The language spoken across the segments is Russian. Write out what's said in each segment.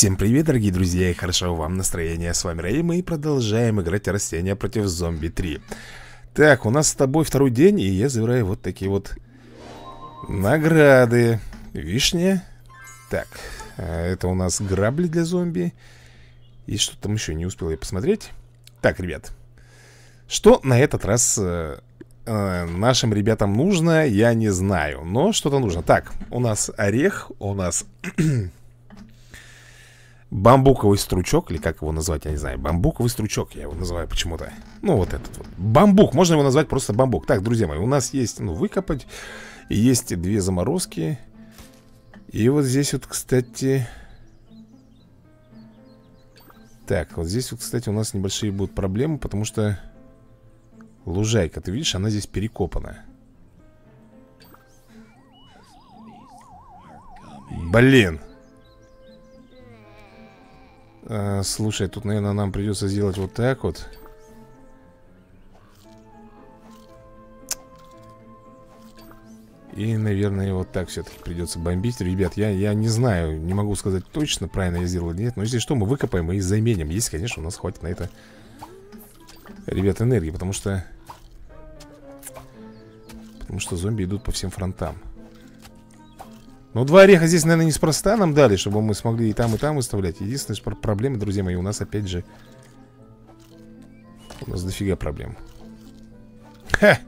Всем привет, дорогие друзья, и хорошо вам настроение. С вами Рэй, мы продолжаем играть растения против зомби 3. Так, у нас с тобой второй день, и я забираю вот такие вот награды. Вишня. Так, а это у нас грабли для зомби. И что там еще, не успел я посмотреть. Так, ребят, что на этот раз э, э, нашим ребятам нужно, я не знаю. Но что-то нужно. Так, у нас орех, у нас... Бамбуковый стручок, или как его назвать, я не знаю Бамбуковый стручок, я его называю почему-то. Ну, вот этот вот. Бамбук, можно его назвать просто бамбук. Так, друзья мои, у нас есть, ну, выкопать Есть две заморозки. И вот здесь вот, кстати Так, вот здесь вот, кстати, у нас небольшие будут проблемы Потому что Лужайка, ты видишь, она здесь перекопана. Блин а, Слушай, тут, наверное, нам придется сделать вот так вот. И, наверное, вот так все-таки придется бомбить. Ребят, я, я не знаю, не могу сказать точно, правильно я сделал или нет Но если что, мы выкопаем и заменим. Если, конечно, у нас хватит на это Ребят, энергии, потому что Потому что зомби идут по всем фронтам ну, два ореха здесь, наверное, неспроста нам дали, чтобы мы смогли и там, и там выставлять. Единственная что проблема, друзья мои, у нас опять же... У нас дофига проблем. Ха!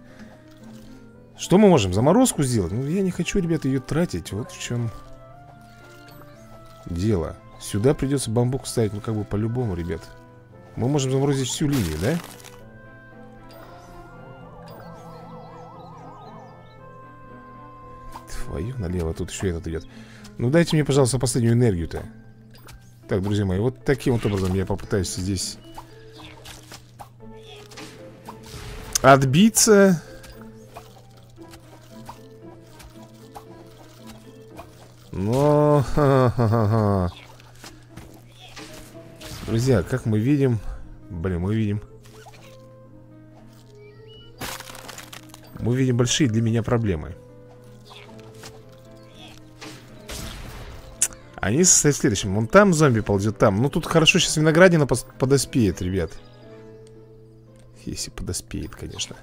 Что мы можем? Заморозку сделать? Ну, я не хочу, ребята, ее тратить. Вот в чем дело. Сюда придется бамбук ставить, ну, как бы по-любому, ребят. Мы можем заморозить всю линию, да? Твою налево, тут еще этот идет Ну дайте мне, пожалуйста, последнюю энергию-то. Так, друзья мои, вот таким вот образом я попытаюсь здесь Отбиться. Но... Друзья, как мы видим Блин, мы видим. Мы видим большие для меня проблемы Они состоят в следующем. Вон там зомби ползет там. Ну тут хорошо сейчас виноградина подоспеет, ребят. Если подоспеет, конечно.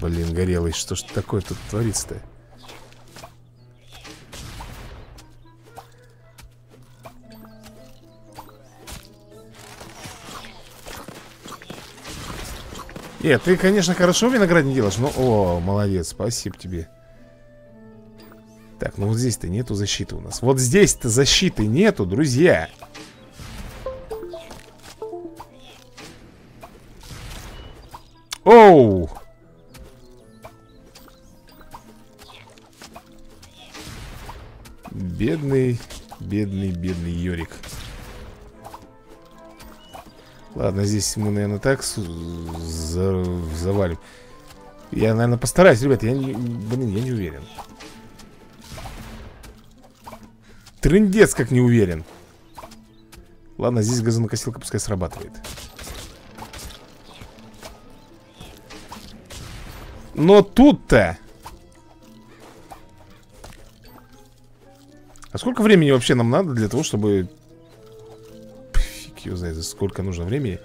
Блин, горелый, что ж такое тут творится-то? Нет, ты, конечно, хорошо виноград не делаешь, но... О, молодец, спасибо тебе. Так, ну вот здесь-то нету защиты у нас. Вот здесь-то защиты нету, друзья. Оу! Бедный, бедный, бедный Йорик. Ладно, здесь мы, наверное, так за завалим. Я, наверное, постараюсь, ребят. Я не... Блин, я не уверен. Трындец как не уверен. Ладно, здесь газонокосилка пускай срабатывает. Но тут-то... А сколько времени вообще нам надо для того, чтобы его знает, сколько нужно времени.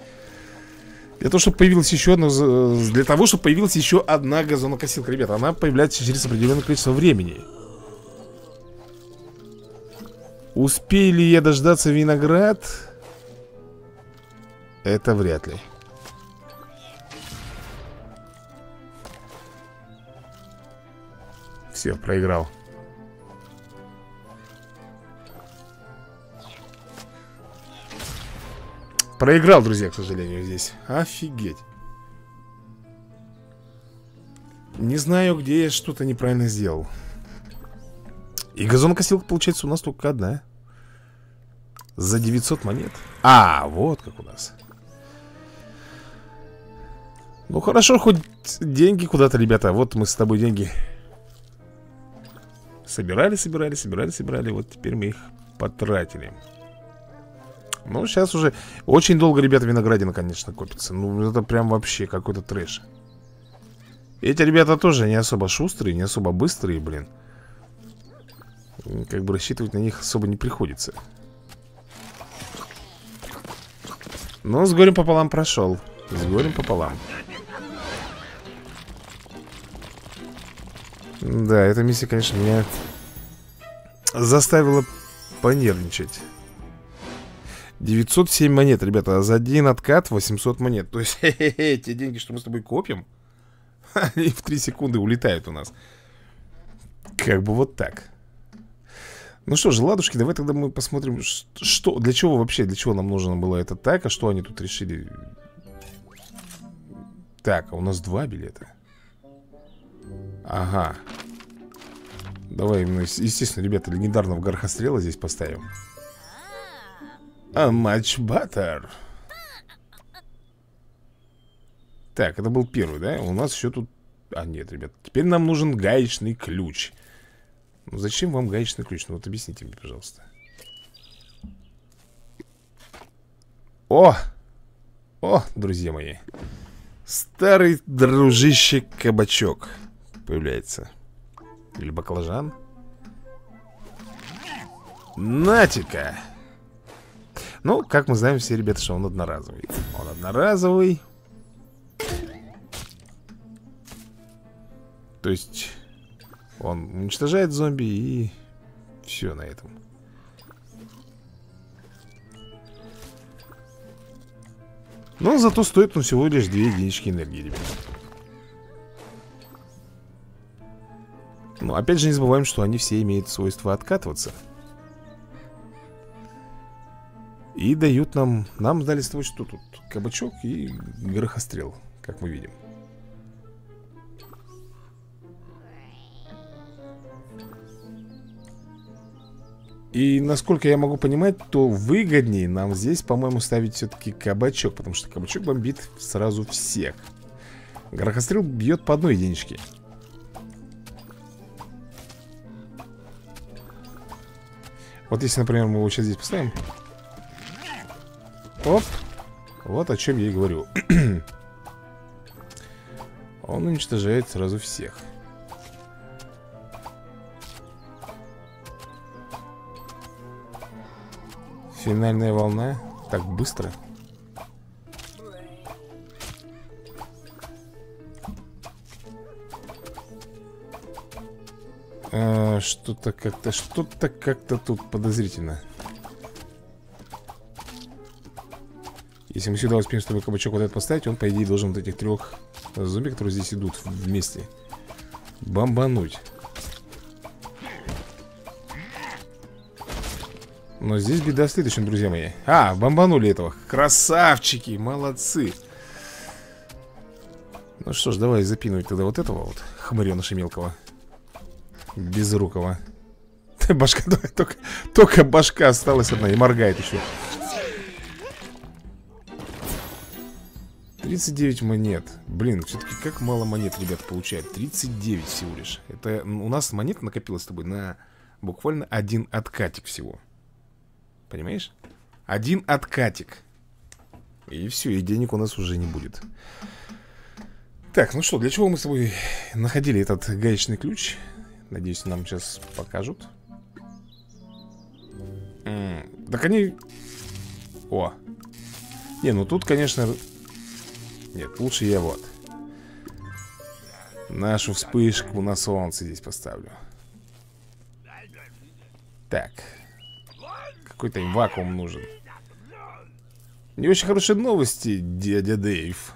Для того, чтобы появилась еще одна Для того, чтобы появилась еще одна газонокосилка Ребята, она появляется через определенное количество времени Успею ли я дождаться виноград? Это вряд ли Все, проиграл Проиграл, друзья, к сожалению, здесь. Офигеть. Не знаю, где я что-то неправильно сделал. И газонокосилка, получается, у нас только одна. За 900 монет. А, вот как у нас. Ну хорошо, хоть деньги куда-то, ребята. Вот мы с тобой деньги Собирали, собирали, собирали, собирали. Вот теперь мы их потратили Ну, сейчас уже очень долго, ребята, виноградина, конечно, копится Ну, это прям вообще какой-то трэш. Эти ребята тоже не особо шустрые, не особо быстрые, блин. Как бы рассчитывать на них особо не приходится. Но с горем пополам прошел. С горем пополам. Да, эта миссия, конечно, меня заставила понервничать 907 монет, ребята, а за один откат 800 монет. То есть, те деньги, что мы с тобой копим Они в 3 секунды улетают у нас. Как бы вот так. Ну что же, ладушки, давай тогда мы посмотрим Что, для чего вообще, для чего нам нужно было это так А что они тут решили? Так, а у нас два билета. Ага. Давай, естественно, ребята, легендарного горхострела здесь поставим А матч баттер Так, это был первый, да? У нас еще тут... А, нет, ребят, теперь нам нужен гаечный ключ. Ну, зачем вам гаечный ключ? Ну, вот объясните мне, пожалуйста. О! О, друзья мои. Старый дружище кабачок появляется. Или баклажан? Натика Ну, как мы знаем все, ребята, что он одноразовый. Он одноразовый. То есть Он уничтожает зомби и Все на этом. Но зато стоит он всего лишь 2 единички энергии, ребята. Но опять же не забываем, что они все имеют свойство откатываться И дают нам... Нам дали с тобой что тут? Кабачок и грохострел, как мы видим. И насколько я могу понимать, то выгоднее нам здесь, по-моему, ставить все-таки кабачок Потому что кабачок бомбит сразу всех. Грохострел бьет по одной единичке. Вот если, например, мы его сейчас здесь поставим Оп. Вот о чем я и говорю. Он уничтожает сразу всех. Финальная волна. Так быстро. А, что-то как-то, что-то как-то тут подозрительно. Если мы сюда успеем с тобой кабачок вот этот поставить, он, по идее, должен вот этих трех зомби, которые здесь идут вместе, бомбануть. Но здесь беда в следующем, друзья мои. А, бомбанули этого. Красавчики, молодцы. Ну что ж, давай запинуть тогда вот этого вот хмыреныша мелкого. Безрукого Башка, только, только башка осталась одна и моргает еще 39 монет. Блин, все-таки как мало монет, ребят, получают? 39 всего лишь. Это у нас монет накопилось с тобой на буквально один откатик всего. Понимаешь? Один откатик. И все, и денег у нас уже не будет. Так, ну что, для чего мы с тобой находили этот гаечный ключ? Надеюсь, нам сейчас покажут. М -м, Так они... О! Не, ну тут, конечно Нет, лучше я вот. Нашу вспышку на солнце здесь поставлю. Так. Какой-то им вакуум нужен. Не очень хорошие новости, дядя Дэйв.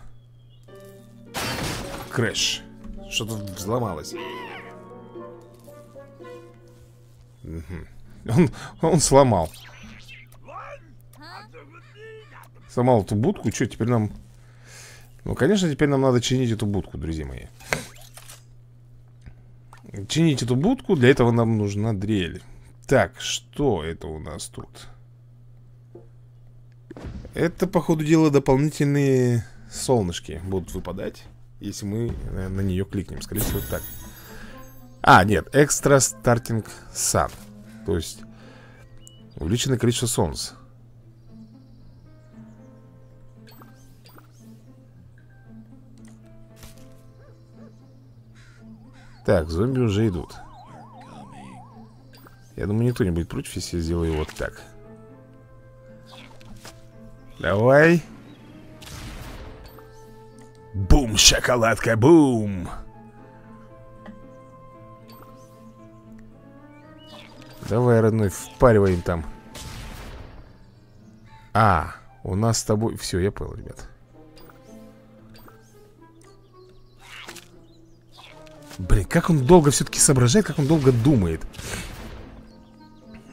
Crash. Что-то взломалось. Он, он сломал. Сломал эту будку? Что, теперь нам... Ну, конечно, теперь нам надо чинить эту будку, друзья мои. Чинить эту будку Для этого нам нужна дрель. Так, что это у нас тут? Это, по ходу дела, дополнительные солнышки будут выпадать Если мы на нее кликнем. Скорее всего, так. А, нет, экстра стартинг сан. То есть Увеличенное количество солнца Так, зомби уже идут. Я думаю, никто не будет против, если я сделаю вот так. Давай. Бум, шоколадка, бум. Давай, родной, впариваем там. А, у нас с тобой... Все, я понял, ребят Блин, как он долго все-таки соображает, как он долго думает.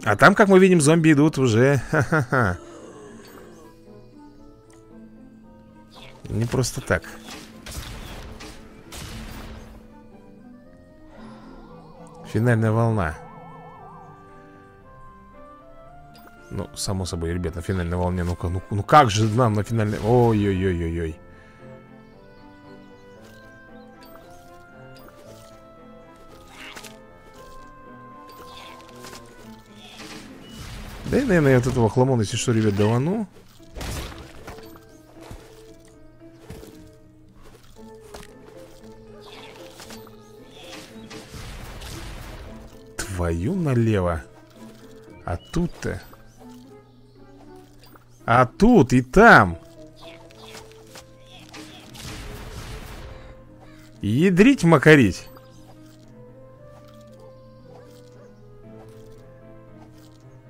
А там, как мы видим, зомби идут уже. Ха-ха-ха. Не просто так. Финальная волна. Ну, само собой, ребят, на финальной волне. Ну-ка, ну, ну как же нам на финальной... Ой-ой-ой-ой-ой Да и, наверное, я от этого хламона, если что, ребят, давану Твою налево. А тут-то? А тут и там. Ядрить макарить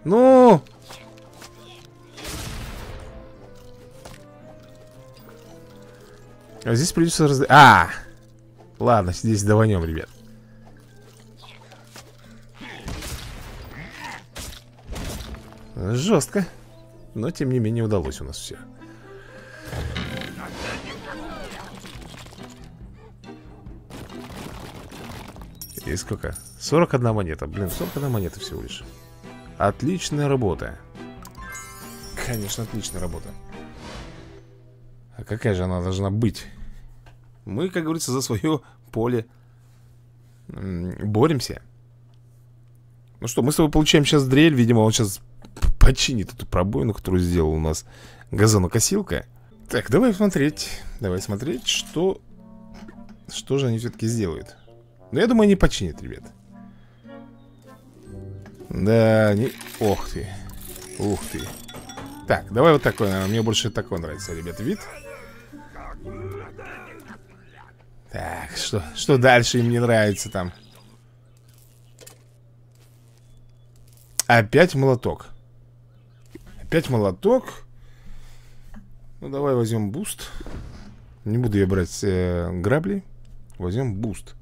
Ну! А здесь придется раз... А! Ладно, здесь даванем, ребят. Жестко. Но, тем не менее, удалось у нас все. И сколько? 41 монета. Блин, 41 монета всего лишь. Отличная работа. Конечно, отличная работа. А какая же она должна быть? Мы, как говорится, за свое поле Боремся. Ну что, мы с тобой получаем сейчас дрель Видимо, он сейчас починит эту пробоину Которую сделал у нас газонокосилка. Так, давай смотреть Давай смотреть, что Что же они все-таки сделают. Ну, я думаю, они починят, ребят да, не... Ох ты. Ух ты. Так, давай вот такой, наверное. Мне больше такой нравится, ребят, вид. Так, что, что дальше им не нравится там? Опять молоток. Опять молоток. Ну, давай возьмем boost. Не буду я брать э, грабли. Возьмем boost.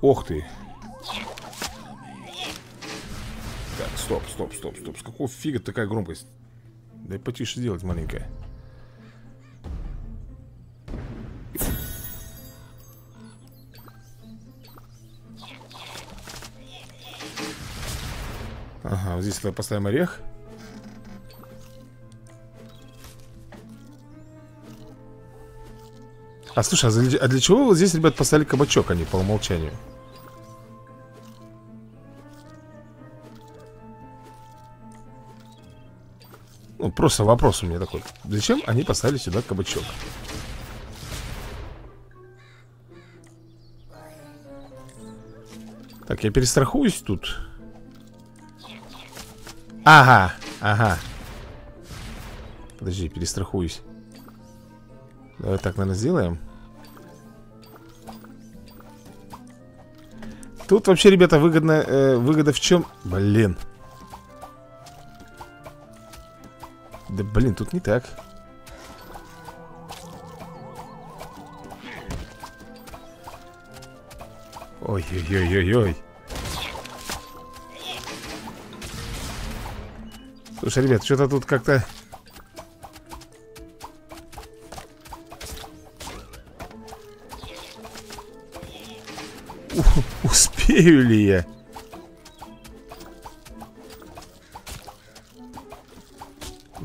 Ох ты. Стоп, стоп, стоп, стоп С какого фига такая громкость? Дай потише сделать маленькая Ага, вот здесь давай поставим орех А слушай, а для, а чего вот здесь, ребят, поставили кабачок, а не по умолчанию? Просто вопрос у меня такой. Зачем они поставили сюда кабачок? Так, я перестрахуюсь тут. Ага, ага. Подожди, перестрахуюсь. Давай так, наверное, сделаем. Тут вообще, ребята, выгодно, э, выгода в чем? Блин. Да блин, тут не так Ой-ой-ой-ой-ой Слушай, ребят, что-то тут как-то Успею ли я?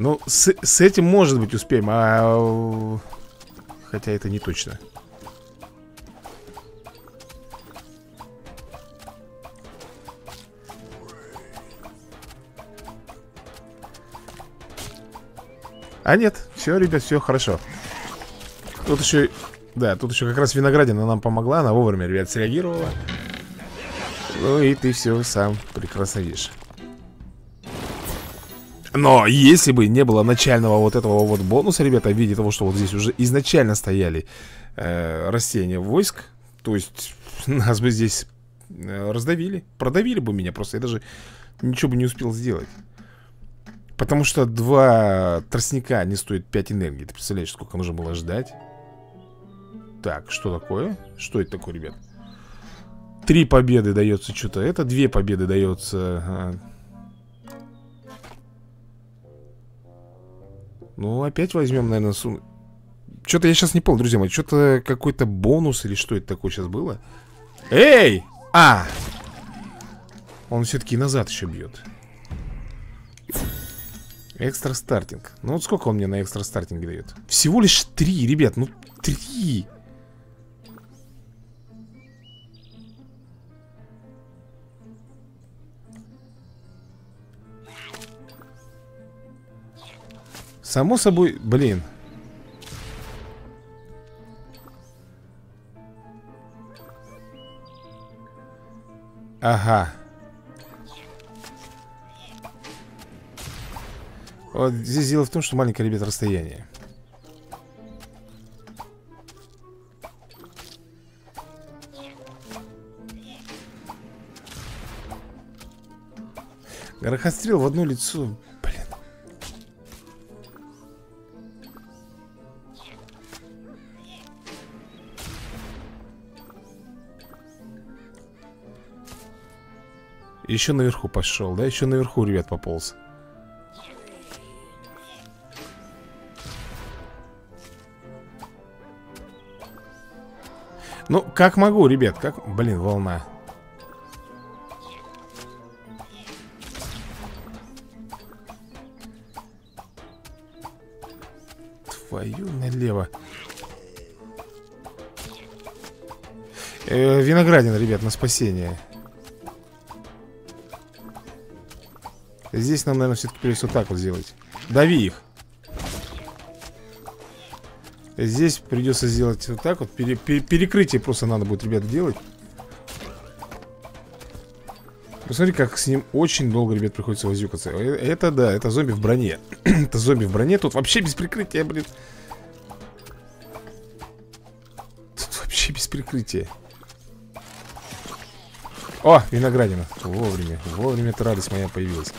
Ну, с, с этим может быть успеем, а... Хотя это не точно. А нет, все, ребят, все хорошо. Тут еще Да, тут еще как раз виноградина нам помогла Она вовремя, ребят, среагировала Ну и ты все сам прекрасно видишь но если бы не было начального вот этого вот бонуса, ребята, в виде того, что вот здесь уже изначально стояли э, растения войск, то есть нас бы здесь э, раздавили, продавили бы меня просто, я даже ничего бы не успел сделать. Потому что два тростника не стоят 5 энергии. Ты представляешь, сколько нужно было ждать? Так, что такое? Что это такое, ребят? Три победы дается что-то. Это две победы дается. Ну, опять возьмем, наверное, сумму. Что-то я сейчас не помню, друзья мои. Что-то какой-то бонус или что это такое сейчас было? Эй! А! Он все-таки назад еще бьет. Экстра стартинг. Ну вот сколько он мне на экстра стартинге дает? Всего лишь три, ребят, ну три. Само собой, блин. Ага. Вот здесь дело в том, что маленькое, ребят, расстояние. Горохострел в одно лицо. Еще наверху пошел, да? Еще наверху, ребят, пополз. Ну, как могу, ребят, как... Блин, волна Твою налево э, Виноградина, ребят, на спасение Здесь нам, наверное, все-таки придется вот так вот сделать. Дави их. Здесь придется сделать вот так вот. Пере, пере, Перекрытие просто надо будет, ребят, делать. Посмотри, как с ним очень долго, ребят, приходится возюкаться. Э, Это да, это зомби в броне. Это зомби в броне, тут вообще без прикрытия, блин. Тут вообще без прикрытия. О, виноградина. Вовремя, вовремя-то радость моя появилась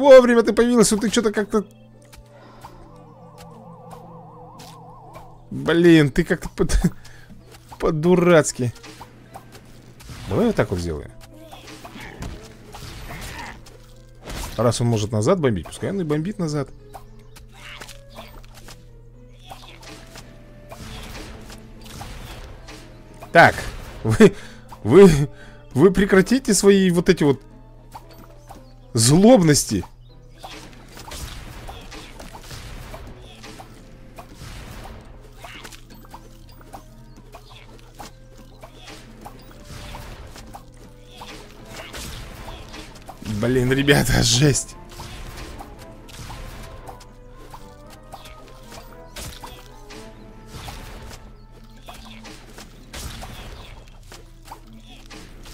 Вовремя ты появилась, вот ты что-то как-то Блин, ты как-то под... по-дурацки. Давай вот так вот сделаем. Раз он может назад бомбить, пускай он и бомбит назад. Так, вы, вы, вы прекратите свои вот эти вот злобности. Блин, ребята, жесть.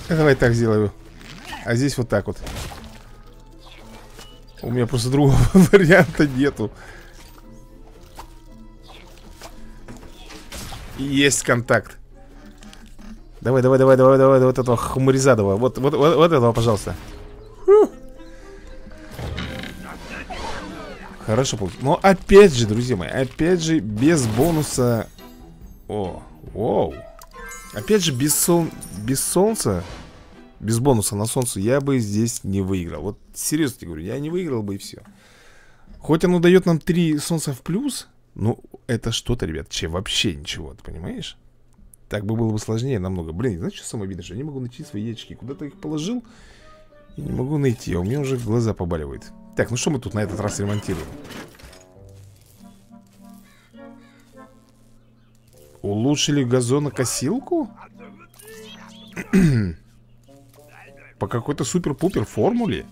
Давай так сделаю. А здесь вот так вот. У меня просто другого варианта нету. Есть контакт. Давай, давай, давай, давай, давай, вот этого хмуризадова. Вот, вот, вот, вот этого, пожалуйста. Хорошо получилось. Но опять же, друзья мои, опять же, без бонуса... О, воу. Опять же, без, сол... без солнца, без бонуса на солнце, я бы здесь не выиграл. Вот серьезно тебе говорю, я не выиграл бы и все. Хоть оно дает нам 3 солнца в плюс, ну, это что-то, ребят, че вообще ничего, ты понимаешь? Так бы было бы сложнее намного. Блин, знаешь, что самое обидное, что я не могу найти свои яички. Куда-то их положил и не могу найти, а у меня уже глаза побаливают. Так, ну что мы тут на этот раз ремонтируем? Улучшили газонокосилку? По какой-то супер-пупер формуле?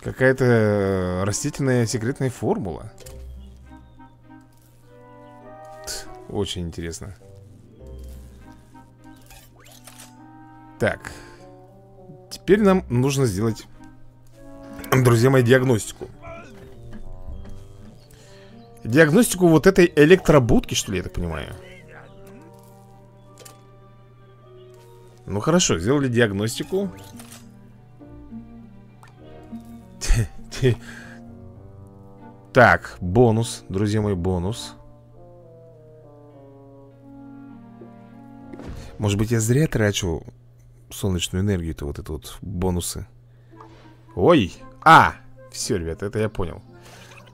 Какая-то э, растительная секретная формула. Очень интересно. Так. Теперь нам нужно сделать Друзья мои, диагностику. Диагностику вот этой электробудки, что ли, я так понимаю Ну хорошо, сделали диагностику. Так, бонус, друзья мои, бонус. Может быть, я зря трачу солнечную энергию-то, вот это вот бонусы? Ой, а, все, ребята, это я понял.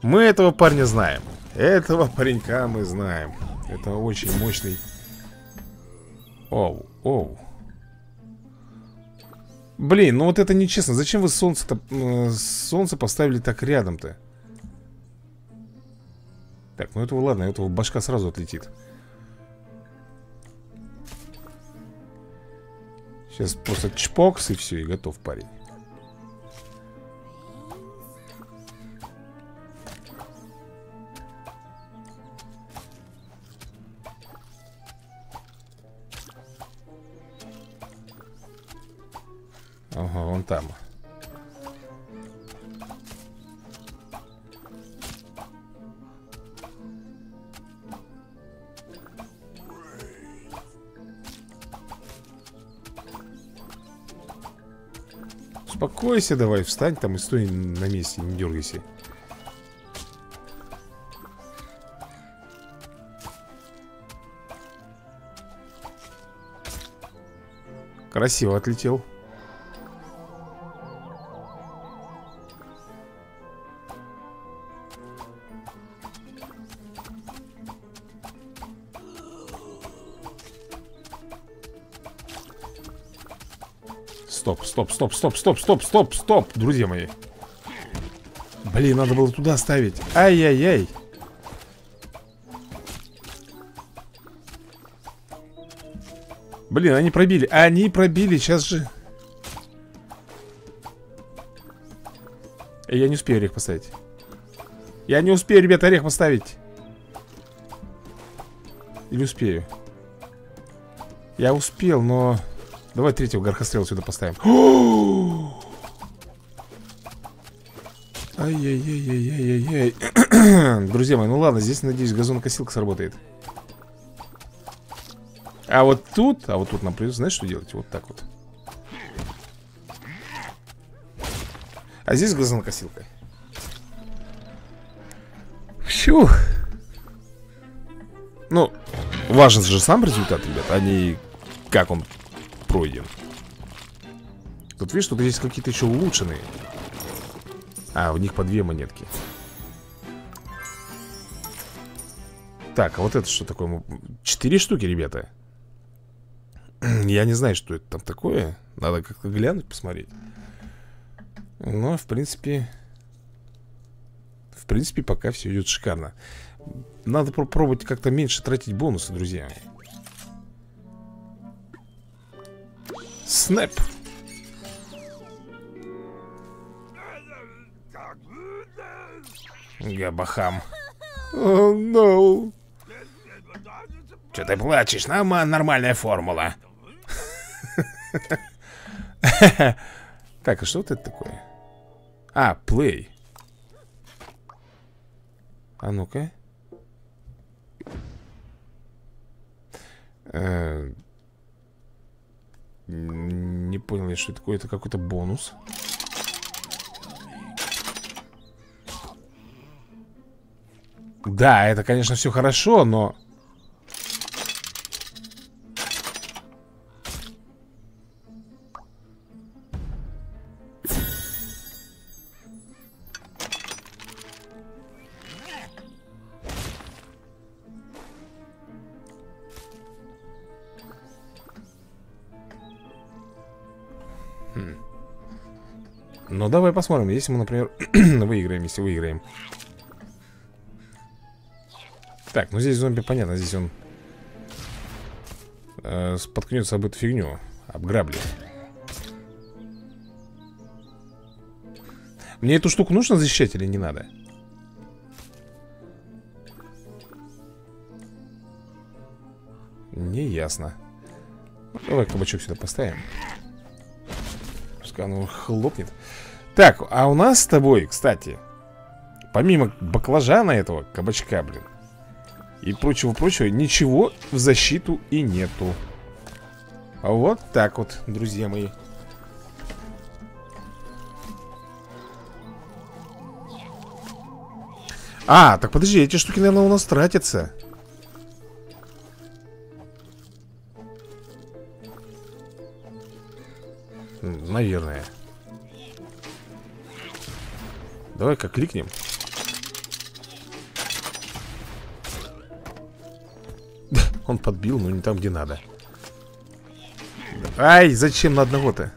Мы этого парня знаем. Этого паренька мы знаем. Это очень мощный. Оу, оу Блин, ну вот это нечестно. Зачем вы солнце-то Солнце поставили так рядом-то? Так, ну этого ладно Этого башка сразу отлетит. Сейчас просто чпокс и все, и готов парень вон там Успокойся давай, встань там и стой на месте, не дергайся. Красиво отлетел Стоп, стоп, стоп, стоп, стоп, стоп, стоп, друзья мои. Блин, надо было туда ставить. Ай-яй-яй. Блин, они пробили Они пробили, сейчас же. Я не успею орех поставить. Я не успею, ребята, орех поставить. Или успею? Я успел, но... Давай третьего горхострела сюда поставим. Ай-яй-яй-яй-яй-яй Друзья мои, ну ладно, здесь, надеюсь, газонокосилка сработает. А вот тут, а вот тут нам придется, знаешь, что делать? Вот так вот. А здесь газонокосилка. Фью. Ну, важен же сам результат, ребят, а не как он пройден Тут видишь, тут есть какие-то еще улучшенные. А, в них по две монетки. Так, а вот это что такое? Четыре штуки, ребята. Я не знаю, что это там такое. Надо как-то глянуть, посмотреть. Но, в принципе В принципе, пока все идет шикарно. Надо попробовать как-то меньше тратить бонусы, друзья Снэп. Габахам. О, oh, no. Че ты плачешь? Нам нормальная формула. Так, а что это такое? А, play. А ну-ка. Не понял я, что это такое. Это какой-то бонус. Да, это, конечно, все хорошо, но... Ну, давай посмотрим, если мы, например, выиграем, если выиграем Так, ну здесь зомби, понятно, здесь он э, Споткнется об эту фигню Об Мне эту штуку нужно защищать или не надо? Не ясно. Давай кабачок сюда поставим. Пускай оно хлопнет. Так, а у нас с тобой, кстати, помимо баклажана этого, кабачка, блин, и прочего-прочего, ничего в защиту и нету. Вот так вот, друзья мои. А, так подожди, эти штуки, наверное, у нас тратятся. Наверное. Давай-ка кликнем. Он подбил, но не там, где надо. Ай, зачем на одного-то?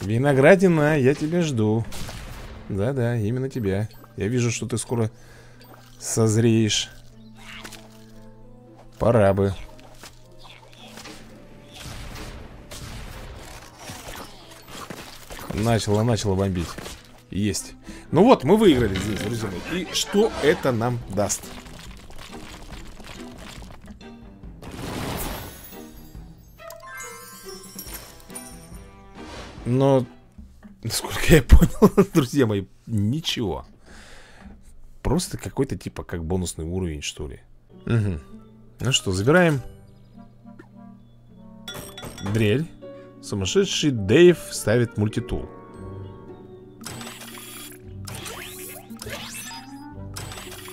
Виноградина, я тебя жду. Да-да, именно тебя. Я вижу, что ты скоро созреешь. Пора бы. Начала, начала бомбить. Есть. Ну вот, мы выиграли здесь, друзья мои. И что это нам даст? Но, насколько я понял, друзья мои, ничего. Просто какой-то типа как бонусный уровень, что ли. Угу. Ну что, забираем. Дрель. Сумасшедший Дэйв ставит мультитул.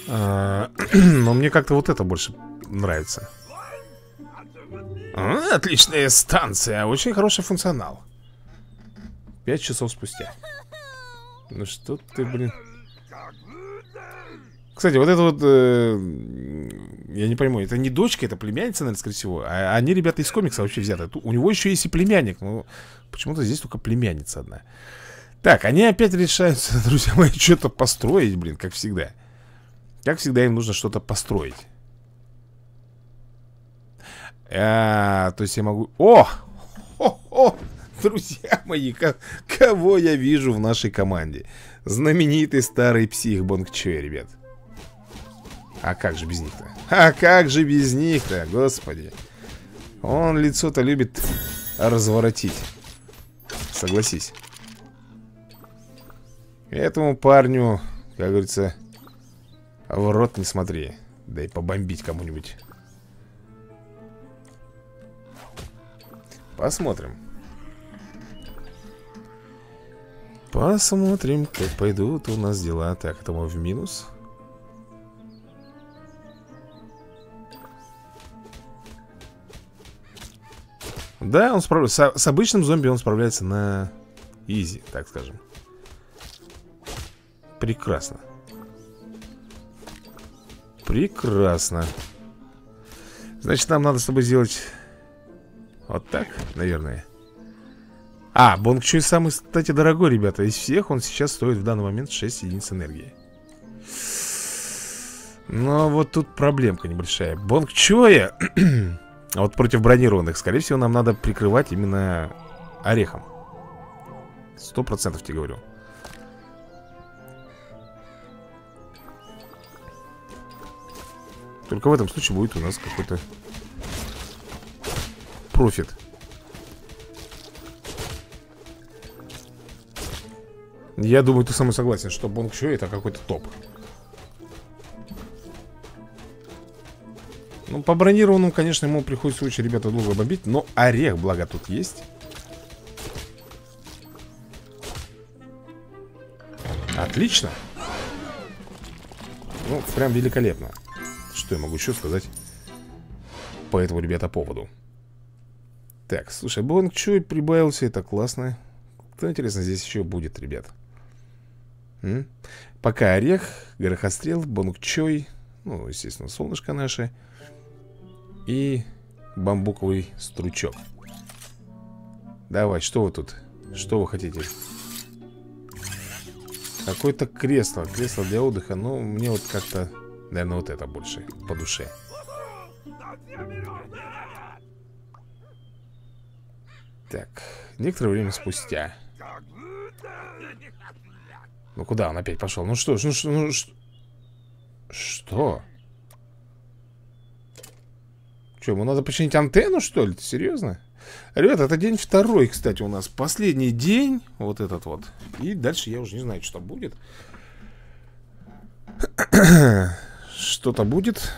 А, но мне как-то вот это больше нравится. А, отличная станция, очень хороший функционал. Пять часов спустя. Ну что ты, блин. Кстати, вот это вот, э, я не пойму, это не дочка, это племянница, наверное, скорее всего. А они, ребята, из комикса вообще взяты. У него еще есть и племянник, но почему-то здесь только племянница одна. Так, они опять решаются, друзья мои, что-то построить, блин, как всегда. Как всегда им нужно что-то построить. А, то есть я могу... О! О! Друзья мои, кого я вижу в нашей команде? Знаменитый старый псих Бонг Чой, ребят. А как же без них-то? А как же без них-то, господи. Он лицо-то любит разворотить. Согласись. Этому парню, как говорится, в рот не смотри. Да и побомбить кому-нибудь. Посмотрим. Посмотрим, как пойдут у нас дела. Так, это мы в минус. Да, он справляется. С, с обычным зомби он справляется на изи, так скажем. Прекрасно. Прекрасно. Значит, нам надо с тобой сделать вот так, наверное. А, Бонг Чуй самый, кстати, дорогой, ребята. Из всех он сейчас стоит в данный момент 6 единиц энергии. Но вот тут проблемка небольшая. Бонг Чоя А вот против бронированных, скорее всего, нам надо прикрывать именно орехом. Сто процентов тебе говорю. Только в этом случае будет у нас какой-то профит. Я думаю, ты со мной согласен, что Бонг это какой-то топ. Ну, по бронированному, конечно, ему приходится очень, ребята, долго бомбить Но орех, благо, тут есть. Отлично. Ну, прям великолепно. Что я могу еще сказать По этому, ребята, поводу? Так, слушай, Бонг Чой прибавился, это классно. Кто, интересно, здесь еще будет, ребят Пока орех, горохострел, Бонг Чой Ну, естественно, солнышко наше и бамбуковый стручок Давай, что вы тут? Что вы хотите? Какое-то кресло Кресло для отдыха Но мне вот как-то Наверное, вот это больше по душе Так, некоторое время спустя Ну куда он опять пошел? Ну что ж, ну что, ну что Что? Что, ему надо починить антенну, что ли? Ты серьезно? Ребята, это день второй, кстати, у нас Последний день, вот этот вот И дальше я уже не знаю, что будет Что-то будет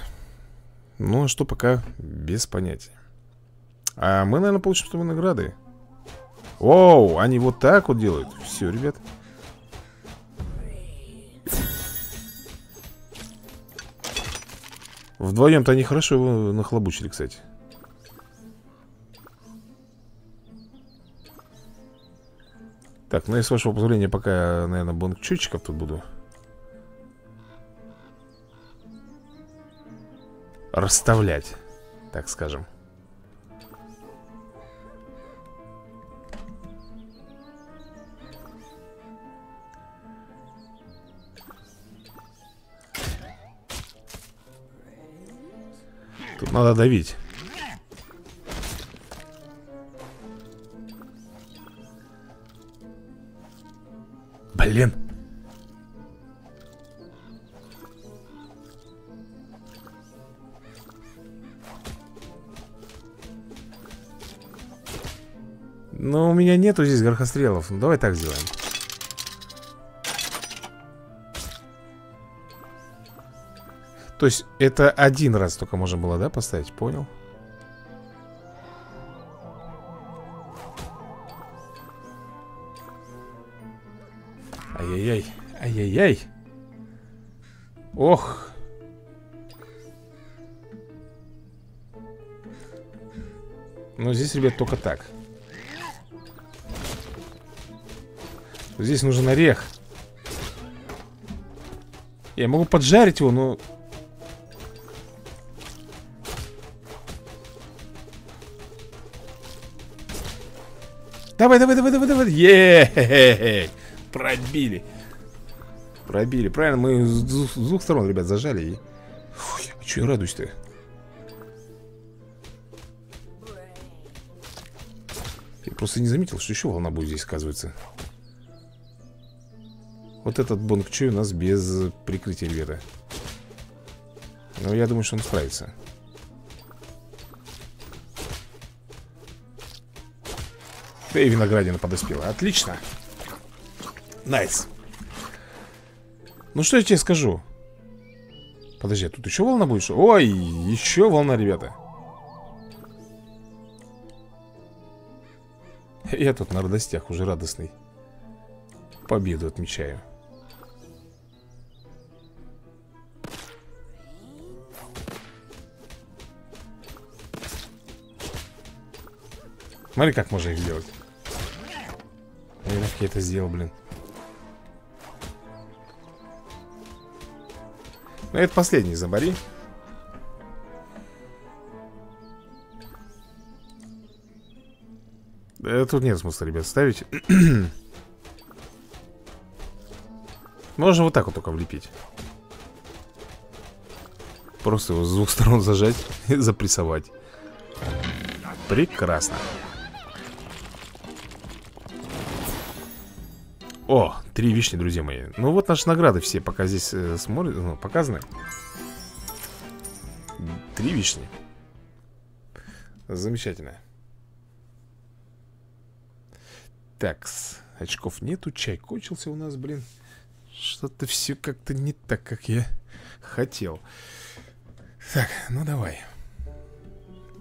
Ну, а что пока без понятия А мы, наверное, получим что награды Оу, они вот так вот делают Все, ребят Вдвоем-то они хорошо его нахлобучили, кстати. Так, ну я с вашего позволения пока, наверное, бонг-чучиков тут буду. Расставлять, так скажем надо давить. Блин. Но у меня нету здесь горхострелов. Ну, Давай так сделаем То есть это один раз только можно было, да, поставить? Понял. Ай-яй-яй Ай-яй-яй. Ох. Ну здесь, ребят, только так. Здесь нужен орех. Я могу поджарить его, но Давай, давай, давай, давай, давай. Еее. Пробили. Пробили. Правильно, мы с двух, сторон, ребят, зажали. И... Фу, а что я радуюсь-то? Я просто не заметил, что еще волна будет здесь, оказывается. Вот этот Bonk Choy у нас без прикрытия, ребята. Но я думаю, что он справится. И виноградина подоспела. Отлично. Nice. Ну что я тебе скажу? Подожди, а тут еще волна будет? Ой, еще волна, ребята. Я тут на радостях уже радостный. Победу отмечаю. Смотри, как можно их сделать. Как я это сделал, блин. Ну, это последний забори. Тут нет смысла, ребят, ставить. Можно вот так вот только влепить. Просто его с двух сторон зажать и запрессовать. Прекрасно. О, три вишни, друзья мои. Ну вот наши награды все пока здесь э, смотрят, ну, показаны. Три вишни. Замечательно. Такс Очков нету, чай кончился у нас, блин. Что-то все как-то не так, как я хотел. Так, ну давай.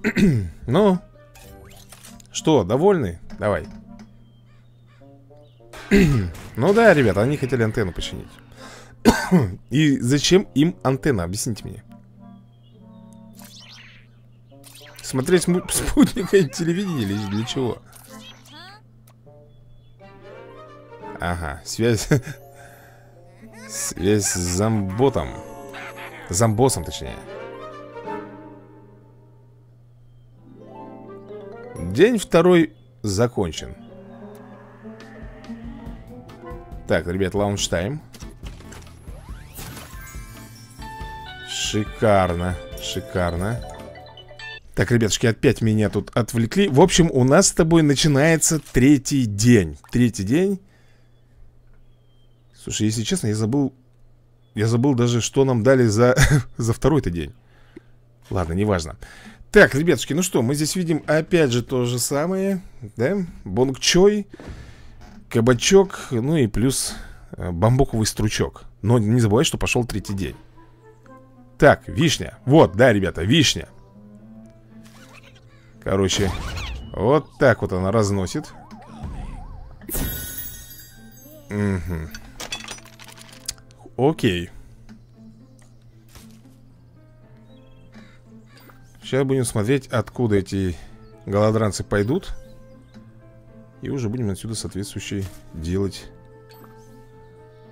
Ну Что, довольны? Давай ну да, ребята, они хотели антенну починить. И зачем им антенна? Объясните мне. Смотреть спутника и телевидение или для чего? Ага, связь Связь с замботом. Замбосом, точнее. День второй закончен так, ребят, лаунж тайм. Шикарно, шикарно. Так, ребятушки, опять меня тут отвлекли. В общем, у нас с тобой начинается третий день. Третий день. Слушай, если честно, я забыл Я забыл даже, что нам дали за, за второй-то день. Ладно, неважно. Так, ребятушки, ну что, мы здесь видим опять же то же самое Да, бонгчой Кабачок, ну и плюс э, бамбуковый стручок. Но не забывай, что пошел третий день. Так, вишня. Вот, да, ребята, вишня. Короче, вот так вот она разносит. Угу Окей. Сейчас будем смотреть, откуда эти голодранцы пойдут и уже будем отсюда соответствующие делать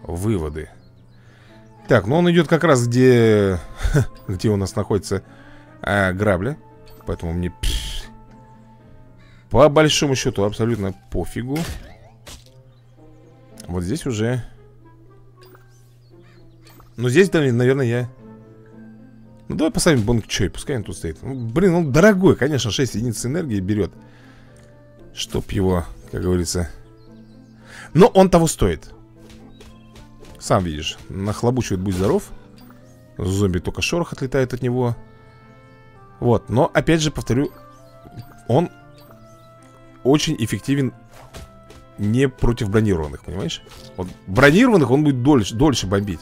выводы. Так, ну он идет как раз где... где у нас находится а, грабля. Поэтому мне... По большому счету абсолютно пофигу. Вот здесь уже... Ну здесь, наверное, я... Ну давай поставим бонг чой, пускай он тут стоит. Ну, Блин, он дорогой, конечно, 6 единиц энергии берет Чтоб его, как говорится. Но он того стоит. Сам видишь Нахлобучивает, будь здоров Зомби только шорох отлетает от него. Вот, но опять же повторю Он Очень эффективен Не против бронированных, понимаешь? Вот бронированных он будет дольше, дольше бомбить.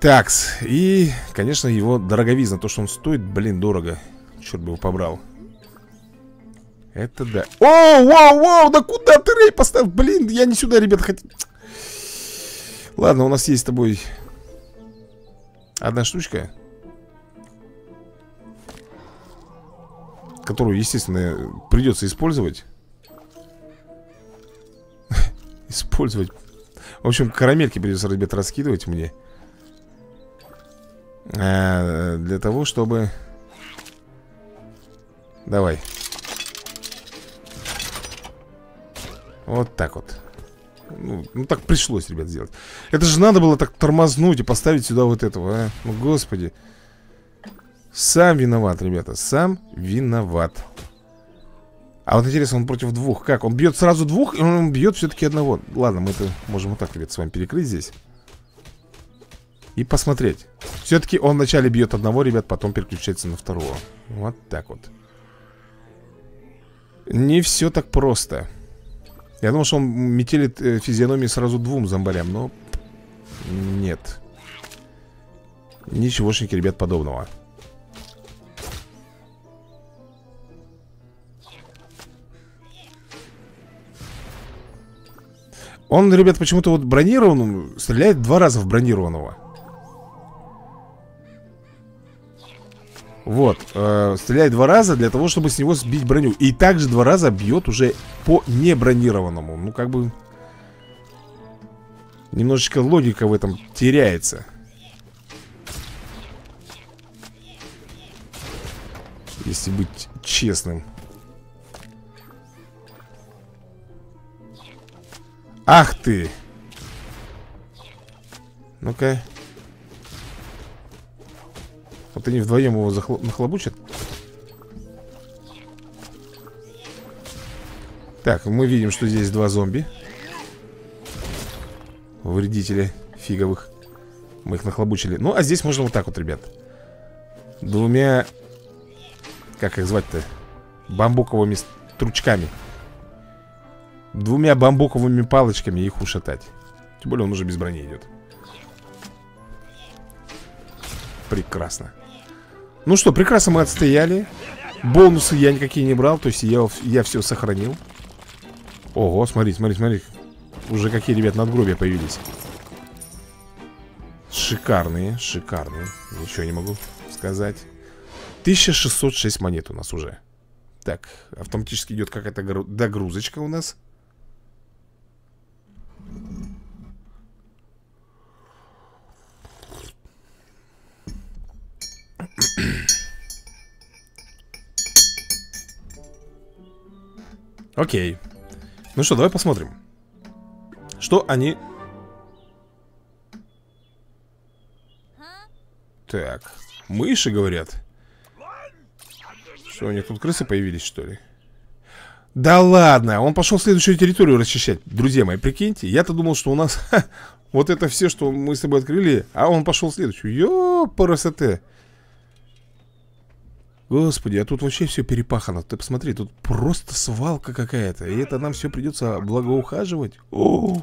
Такс, и, конечно, его дороговизна То, что он стоит, блин, дорого. Черт бы его побрал это да. О, вау, вау, да куда ты рей поставил? Блин, я не сюда, ребят, хотел. Ладно, у нас есть с тобой одна штучка. Которую, естественно, придется использовать. Использовать. В общем, карамельки придется, ребят, раскидывать мне. А, для того, чтобы... Давай. Вот так вот. Ну, ну так пришлось, ребят, сделать. Это же надо было так тормознуть и поставить сюда вот этого, а? Ну, господи. Сам виноват, ребята, сам виноват. А вот интересно, он против двух Как? Он бьет сразу двух, и он бьет все-таки одного. Ладно, мы это можем вот так, ребят, с вами перекрыть здесь. И посмотреть. Все-таки он вначале бьет одного, ребят, потом переключается на второго. Вот так вот. Не все так просто я думал, что он метелит э, физиономии сразу двум зомбарям, но... Нет. Ничегошеньки, ребят, подобного. Он, ребят, почему-то вот бронированным стреляет два раза в бронированного. Вот, э, стреляет два раза для того, чтобы с него сбить броню. И также два раза бьет уже по небронированному. Ну, как бы Немножечко логика в этом теряется. Если быть честным. Ах ты! Ну-ка вот они вдвоем его нахлобучат? Так, мы видим, что здесь два зомби. Вредители фиговых. Мы их нахлобучили. Ну, а здесь можно вот так вот, ребят. Двумя Как их звать-то? Бамбуковыми стручками Двумя бамбуковыми палочками их ушатать. Тем более он уже без брони идет. Прекрасно ну что, прекрасно мы отстояли. Бонусы я никакие не брал То есть я, я все сохранил. Ого, смотри, смотри, смотри. Уже какие, ребят, надгробия появились. Шикарные, шикарные. Ничего не могу сказать. 1606 монет у нас уже. Так, автоматически идет какая-то догрузочка у нас Окей. Ну что, давай посмотрим. Что они... Так, мыши, говорят Что, у них тут крысы появились, что ли? Да ладно, он пошел следующую территорию расчищать Друзья мои, прикиньте Я-то думал, что у нас ха, Вот это все, что мы с тобой открыли А он пошел следующую Ёпарасоте Господи, а тут вообще все перепахано. Ты посмотри, тут просто свалка какая-то И это нам все придется благоухаживать. Ох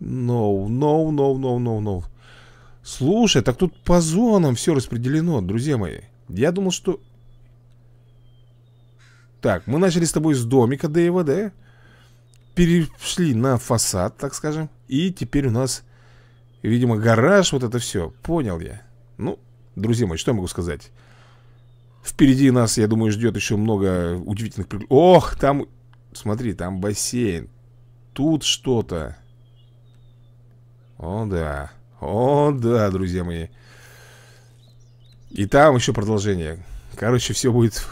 No, no, no, no, no, no. Слушай, так тут по зонам все распределено, друзья мои. Я думал, что... Так, мы начали с тобой с домика Дэйва, да? Перешли на фасад, так скажем И теперь у нас, видимо, гараж, вот это все Понял я. Ну, друзья мои, что я могу сказать? Впереди нас, я думаю, ждет еще много удивительных. Ох, там... Смотри, там бассейн. Тут что-то. О, да. О, да, друзья мои. И там еще продолжение. Короче, все будет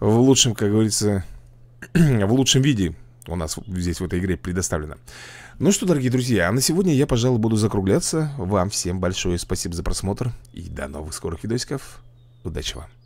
в лучшем, как говорится, в лучшем виде у нас здесь в этой игре предоставлено. Ну что, дорогие друзья, а на сегодня я, пожалуй, буду закругляться. Вам всем большое спасибо за просмотр и до новых скорых видосиков. Удачи вам!